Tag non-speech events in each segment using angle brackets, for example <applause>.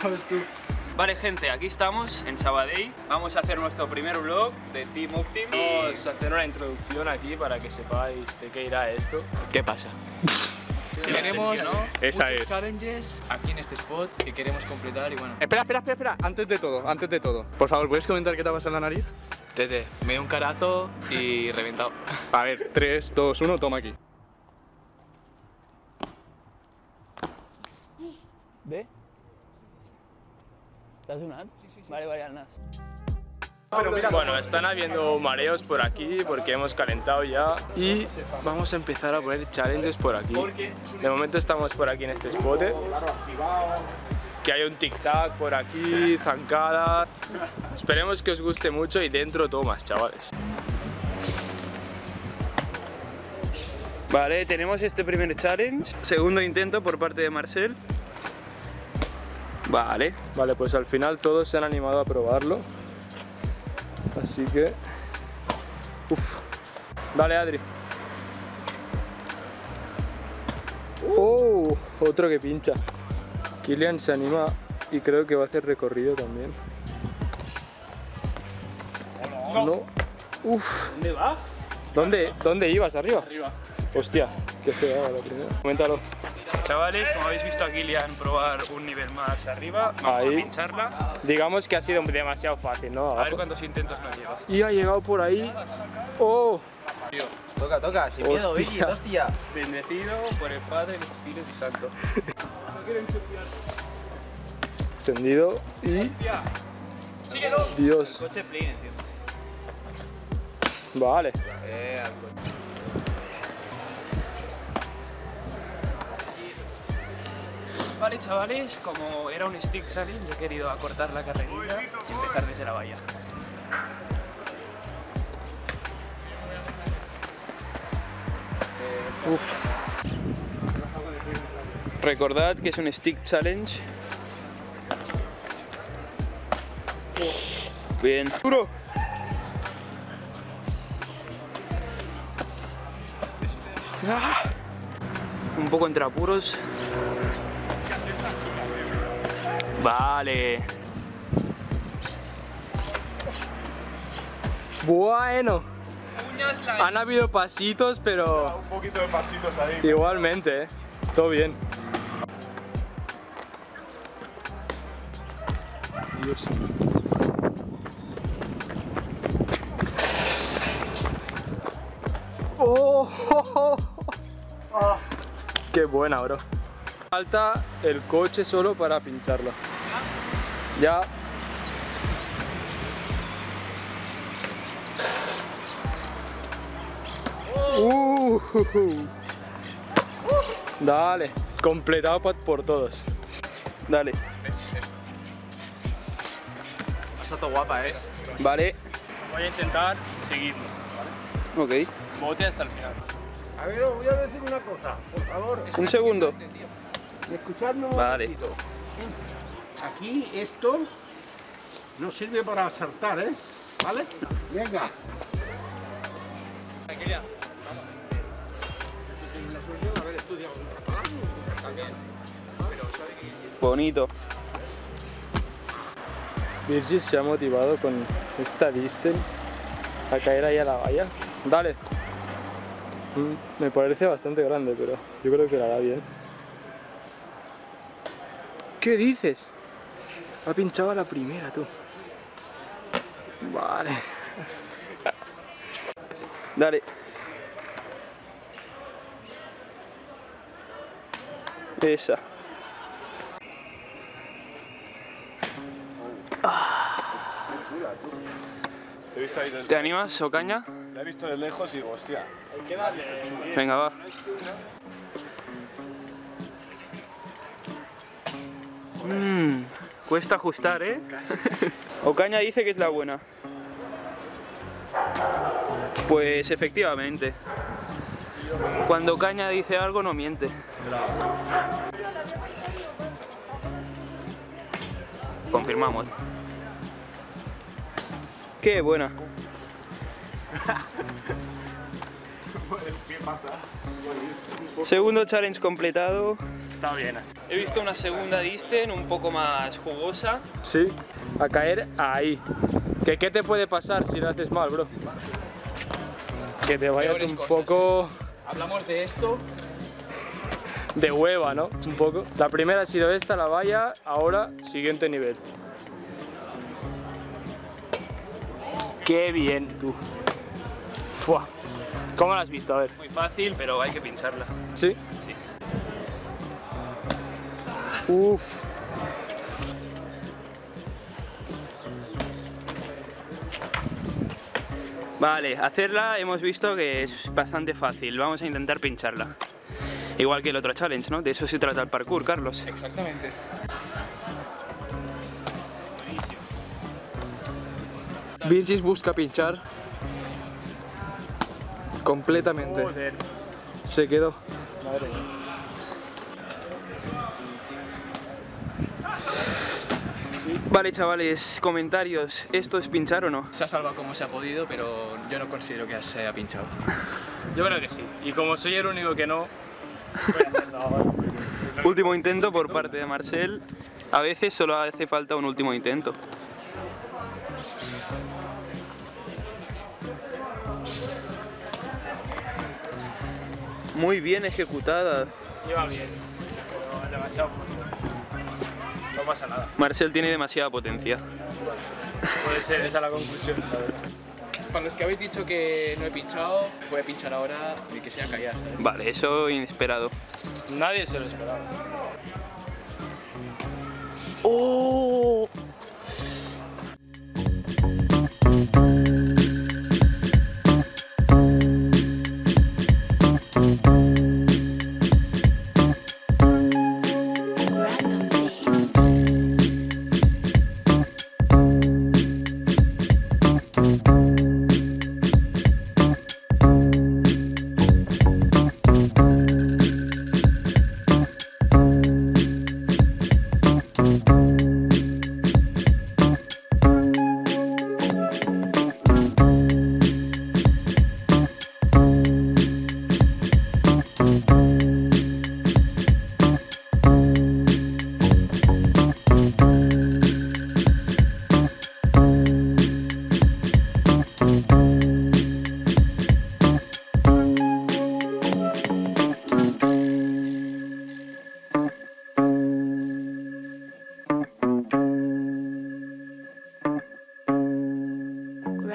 Tú. Vale, gente, aquí estamos en Sabadell. Vamos a hacer nuestro primer vlog de Team Optim. Vamos a hacer una introducción aquí para que sepáis de qué irá esto. ¿Qué pasa? <laughs> Tenemos Esa muchos es. challenges aquí en este spot que queremos completar y bueno. Espera, espera, espera, espera. Antes de todo, antes de todo. Por favor, ¿puedes comentar qué te ha pasado en la nariz? Tete, me dio un carazo y reventado. <laughs> A ver, 3, 2, 1, toma aquí. ¿Ve? ¿T'has donat? Sí, sí, sí. Vale, vale, al nas. Bueno, están habiendo mareos por aquí porque hemos calentado ya y vamos a empezar a poner challenges por aquí. De momento estamos por aquí en este spot. Que hay un tic-tac por aquí, zancada. Esperemos que os guste mucho y dentro tomas, chavales. Vale, tenemos este primer challenge. Segundo intento por parte de Marcel. Vale. Vale, pues al final todos se han animado a probarlo. Así que... Uf. Dale, Adri. ¡Oh! Otro que pincha. Kilian se anima y creo que va a hacer recorrido también. No. Uf. ¿Dónde va? ¿Dónde, ¿Dónde ibas? ¿Arriba? Arriba. Hostia, qué fea la primera. Coméntalo. Chavales, como habéis visto a Kilian probar un nivel más arriba, vamos Ahí. a pincharla. Digamos que ha sido demasiado fácil, ¿no? A ver Abajo. cuántos intentos nos lleva. Y ha llegado por ahí. ¡Oh! Toca, toca, sin miedo, Vicky, hostia. Bendecido por el Padre, el Espíritu Santo. Extendido y. Dios. Coche plane, tío. Vale. Vale, chavales, como era un stick challenge, he querido acortar la carrerita y empezar desde la valla. Uf. Recordad que es un stick challenge. Bien. ¡Duro! Ah. Un poco entre apuros. Vale. Bueno. Han habido pasitos, pero Un poquito de pasitos ahí. igualmente, ¿eh? Todo bien. Dios. ¡Oh! ¡Qué buena, bro! Falta el coche solo para pincharlo. Ya. Uh, Dale, completado por todos. Dale. Está todo guapa, ¿eh? Vale. Voy a intentar seguirlo. Ok. Bote hasta el final. A ver, os voy a decir una cosa, por favor. Un segundo. Escuchadme un Vale. momentito. Aquí esto no sirve para saltar, ¿eh? ¿Vale? Venga. Bonito. Virgil se ha motivado con esta distel a caer ahí a la valla. Dale. Mm, Me parece bastante grande, pero yo creo que lo hará bien. ¿Qué dices? Ha pinchado a la primera, tú. Vale. Dale. Esa. Te he visto ahí, ¿Te animas, Ocaña? la he visto de lejos y digo, hostia. Venga, va. Mmm, cuesta ajustar, ¿eh? <laughs> Ocaña dice que es la buena. Pues efectivamente. Cuando Ocaña dice algo no miente. Confirmamos. Qué buena. <laughs> Segundo challenge completado. Está bien. hasta- He visto una segunda disten un poco más jugosa. Sí, a caer ahí. ¿Que ¿Qué te puede pasar si lo haces mal, bro? Que te vayas Peores un cosas. poco Hablamos de esto. de hueva, ¿no? Un poco. La primera ha sido esta, la valla, ahora siguiente nivel. Qué bien, tú. Fua. ¿Cómo lo has visto? A ver. Muy fácil, pero hay que pincharla. ¿Sí? Sí. Uf. Vale, hacerla hemos visto que es bastante fácil. Vamos a intentar pincharla. Igual que el otro challenge, ¿no? De eso se trata el parkour, Carlos. Exactamente. Virgis busca pinchar. Completamente. Joder. Se quedó. Madre Vale, chavales, comentarios. ¿Esto es pinchar o no? Se ha salvado como se ha podido, pero yo no considero que se haya pinchado. <laughs> Yo creo que sí. Y como soy el único que no, voy a hacerlo ahora. <laughs> Último intento por parte de Marcel. A veces solo hace falta un último intento. Muy bien ejecutada. Iba bien, pero demasiado fuerte. No pasa nada. Marcel tiene demasiada potencia. Puede ser esa la conclusión. la verdad. Para los que habéis dicho que no he pinchado, voy a pinchar ahora y que sea callar. Vale, eso inesperado. Nadie se lo esperaba.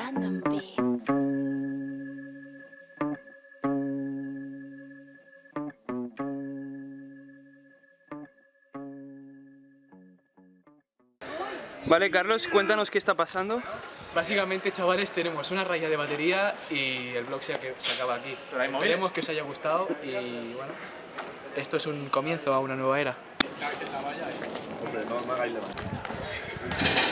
Random beat. Vale, Carlos, cuéntanos qué está pasando. Básicamente, chavales, tenemos una raya de batería y el blog se, se acaba aquí. Esperemos que os haya gustado y bueno, esto es un comienzo a una nueva era. Hombre, no me hagáis levantar.